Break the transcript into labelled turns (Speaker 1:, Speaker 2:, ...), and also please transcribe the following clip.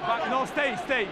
Speaker 1: Back, no, stay, stay.